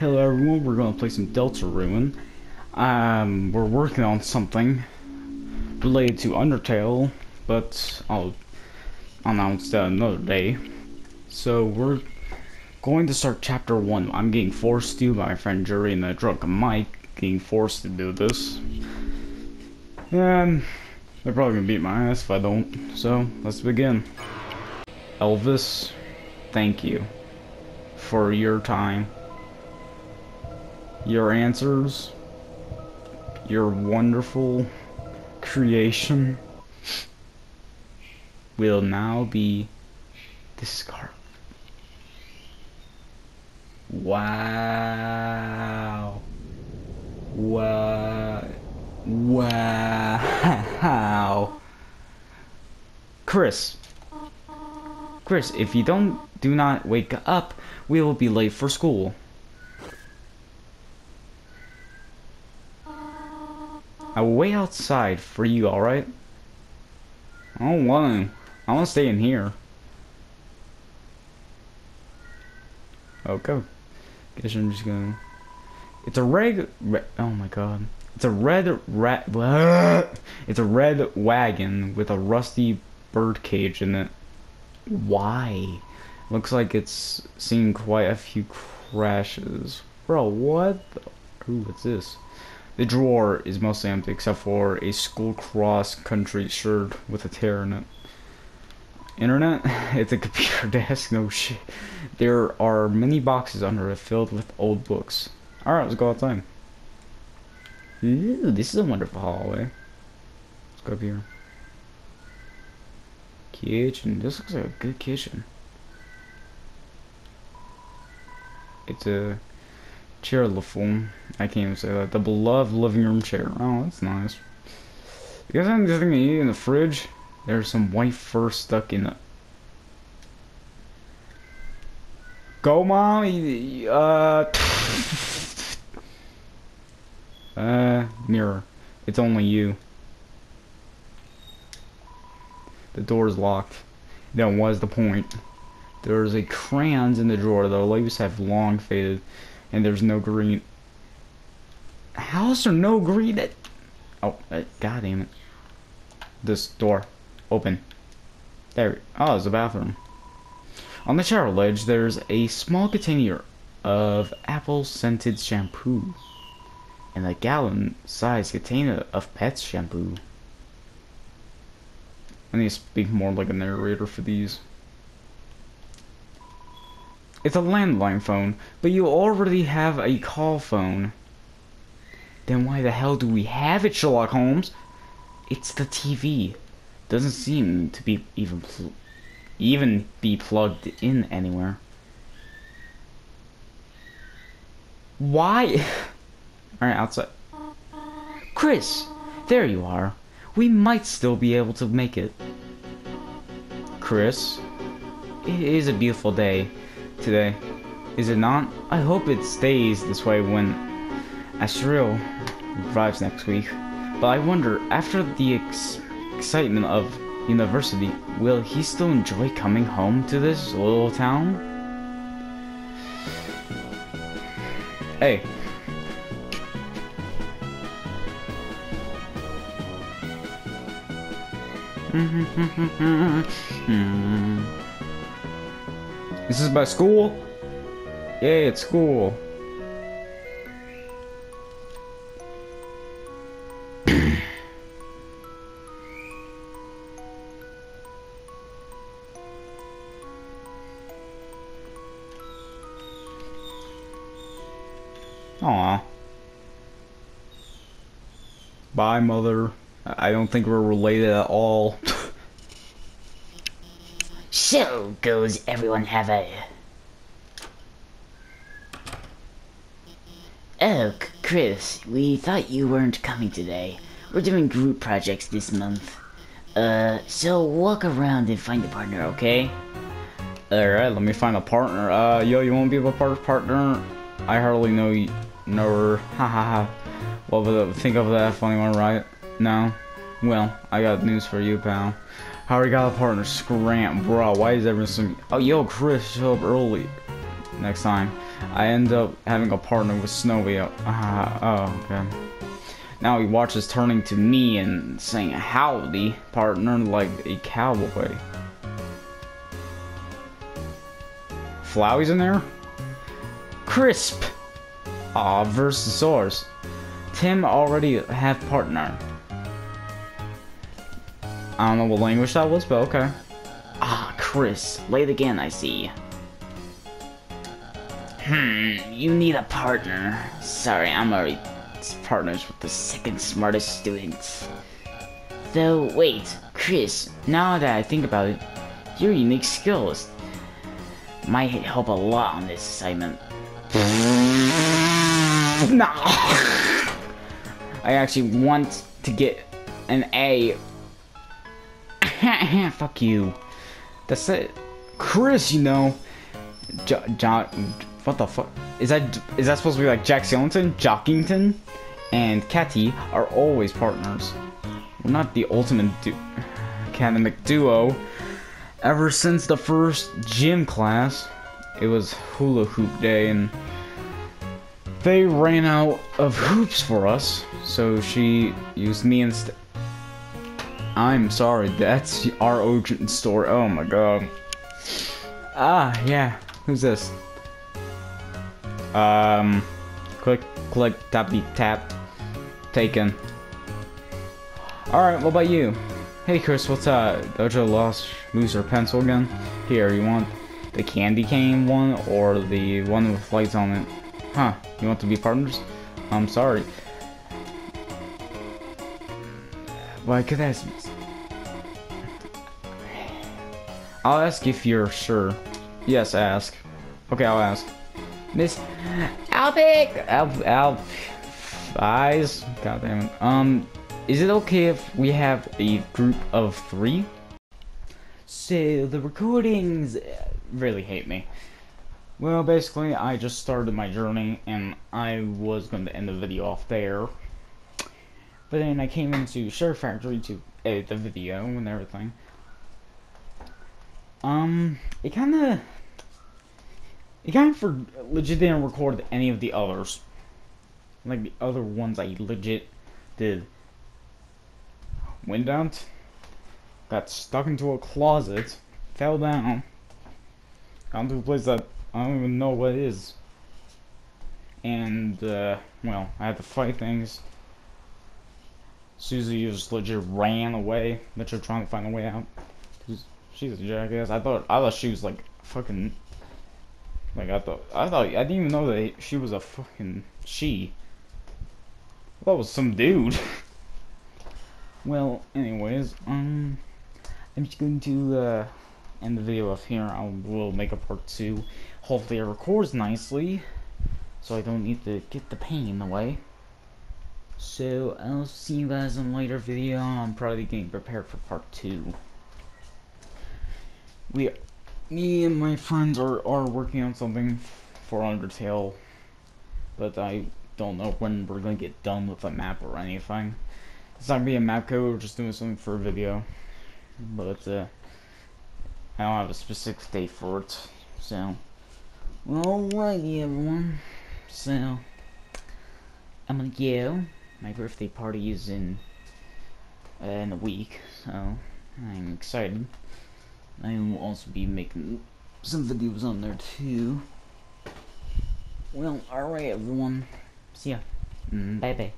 Hello everyone, we're gonna play some Deltarune. Um, we're working on something related to Undertale, but I'll announce that another day. So we're going to start chapter one. I'm getting forced to by my friend Jury and the drunk Mike getting forced to do this. And they're probably gonna beat my ass if I don't. So let's begin. Elvis, thank you for your time your answers, your wonderful creation will now be discarded. Wow. Wow. Wow. Kris. Kris, if you don't do not wake up, we will be late for school. I will wait outside for you, alright? I don't want to. I want to stay in here. Oh, okay. Guess I'm just gonna... It's a red... Re oh my god. It's a red rat... It's a red wagon with a rusty bird cage in it. Why? Looks like it's seen quite a few crashes. Bro, what? The... Ooh, what's this? The drawer is mostly empty except for a school cross country shirt with a tear in it. Internet? It's a computer desk, no shit. There are many boxes under it filled with old books. Alright, let's go outside. Ooh, this is a wonderful hallway. Let's go up here. Kitchen. This looks like a good kitchen. It's a chair phone. I can't even say that. The beloved living room chair. Oh, that's nice. You guys have anything to eat in the fridge? There's some white fur stuck in it. Go, mom. Uh. uh, mirror. It's only you. The door is locked. That was the point. There's a crayons in the drawer. The leaves have long faded and there's no green. How is there no green? At... Oh, uh, god damn it! This door, open. There. Oh, it's a bathroom. On the shower ledge, there's a small container of apple-scented shampoo, and a gallon-sized container of pet shampoo. I need to speak more like a narrator for these. It's a landline phone, but you already have a call phone. Then why the hell do we have it, Sherlock Holmes? It's the TV. Doesn't seem to be even even be plugged in anywhere. Why? Alright, outside. Kris! There you are. We might still be able to make it. Kris? It is a beautiful day today. Is it not? I hope it stays this way when Asriel arrives next week. But I wonder, after the ex excitement of university, will he still enjoy coming home to this little town? Hey. Hmm. This is by school? Yay, it's school. Aw. Bye, mother. I don't think we're related at all. So goes everyone have a... Oh, Kris, we thought you weren't coming today. We're doing group projects this month. Uh, so walk around and find a partner, okay? Alright, let me find a partner. Uh, yo, you wanna be a part partner? I hardly know you, know her. Ha ha ha. What would think of that funny one, right? No? Well, I got news for you, pal. How we got a partner? Scram, bro. Why is everyone so... Oh, yo, Kris, show up early next time. I end up having a partner with Snowy. Uh, oh, okay. Now he watches turning to me and saying, Howdy, partner, like a cowboy. Flowey's in there? Crisp! Aw, versus source. Tem already have partner. I don't know what language that was, but okay. Ah, Kris, late again, I see. Hmm, you need a partner. Sorry, I'm already partners with the second smartest students. Though, wait, Kris, now that I think about it, your unique skills might help a lot on this assignment. No! I actually want to get an A. Fuck you. That's it. Kris, you know. John. What the fuck? Is that is that supposed to be like Jack Skellington, Jockington, and Catty are always partners. We're not the ultimate du academic duo. Ever since the first gym class, it was hula hoop day, and they ran out of hoops for us, so she used me instead. I'm sorry, that's our origin story. Oh my god. Ah, yeah. Who's this? Um, click, click, tappy, tap, taken. Alright, what about you? Hey Kris, what's up? Dojo lost loser pencil again? Here, you want the candy cane one or the one with lights on it? Huh, you want to be partners? I'm sorry. Why could I I'll ask if you're sure. Yes, ask. Okay, I'll ask. Miss Alpic! Alp, Alp, eyes? God damn it. Um, is it okay if we have a group of three? So, the recordings really hate me. Well, basically, I just started my journey, and I was going to end the video off there. But then I came into SHAREfactory to edit the video and everything. Um, it kind of it kind of for legit didn't record any of the others. Like the other ones I legit did. Went down, got stuck into a closet, fell down, got into a place that I don't even know what is. And, uh, well, I had to fight things. Susie just legit ran away, literally trying to find a way out. She's, a jackass. I thought I thought she was like fucking like I thought, I thought I didn't even know that she was a fucking she. I thought it was some dude. well, anyways, um, I'm just going to uh, end the video off here. I will make a part two. Hopefully, it records nicely, so I don't need to get the pain in the way. So I'll see you guys in a later video. I'm probably getting prepared for part two. We me and my friends are, are working on something for Undertale, but I don't know when we're gonna get done with the map or anything. It's not gonna be a map code, we're just doing something for a video. But, uh, I don't have a specific date for it, so. Alrighty, everyone. So, I'm gonna go. My birthday party is in, uh, in a week, so I'm excited. I will also be making some videos on there too. Well, alright everyone. See ya. Mm, bye bye.